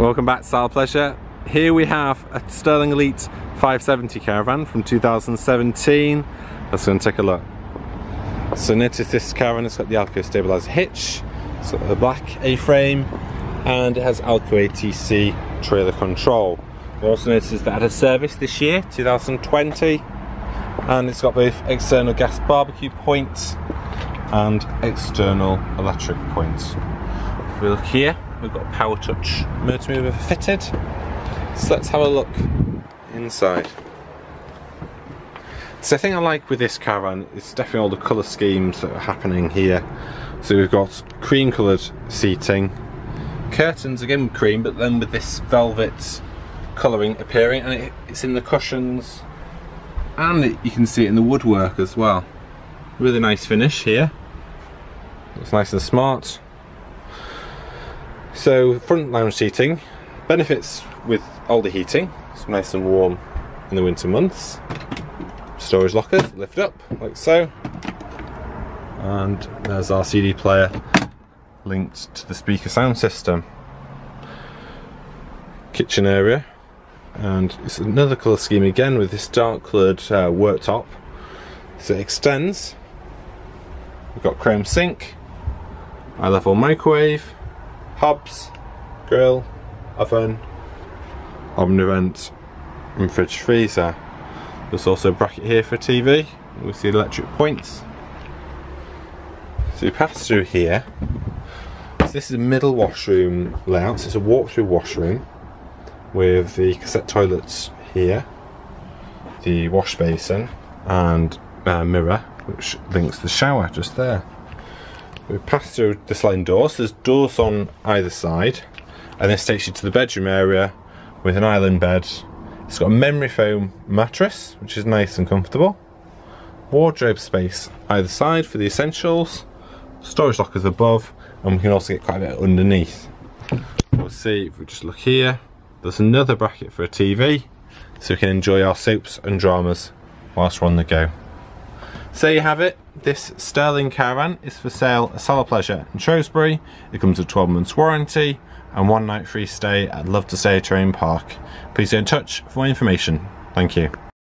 Welcome back to Salop Leisure. Here we have a Sterling Elite 570 caravan from 2017. Let's go and take a look. So notice this caravan has got the AL-KO stabilizer hitch, it's got the black A-frame, and it has AL-KO ATC trailer control. We also noticed that it had a service this year, 2020, and it's got both external gas barbecue points and external electric points. If we look here, we've got Powrtouch motor mover fitted. So let's have a look inside. So the thing I like with this caravan is definitely all the colour schemes that are happening here. So we've got cream coloured seating, curtains again with cream but then with this velvet colouring appearing and it, it's in the cushions and it, you can see it in the woodwork as well. Really nice finish here. Looks nice and smart. So front lounge seating, benefits with all the heating, it's nice and warm in the winter months. Storage lockers, lift up like so. And there's our CD player linked to the speaker sound system. Kitchen area, and it's another colour scheme again with this dark coloured uh, worktop. So it extends. We've got chrome sink, eye level microwave, hobs, grill, oven, omnivent, and fridge freezer. There's also a bracket here for TV with the electric points. So we pass through here. So this is a middle washroom layout, so it's a walk-through washroom with the cassette toilets here, the wash basin and uh, mirror which links the shower just there. We pass through the sliding doors, there's doors on either side and this takes you to the bedroom area with an island bed. It's got a memory foam mattress which is nice and comfortable. Wardrobe space either side for the essentials, storage lockers above and we can also get quite a bit underneath. We'll see if we just look here there's another bracket for a TV, so we can enjoy our soaps and dramas whilst we're on the go. So you have it, this Sterling Caravan is for sale at Salop Leisure in Shrewsbury. It comes with 12 months warranty and one night free stay at Love to Stay Terrain Park. Please get in touch for more information. Thank you.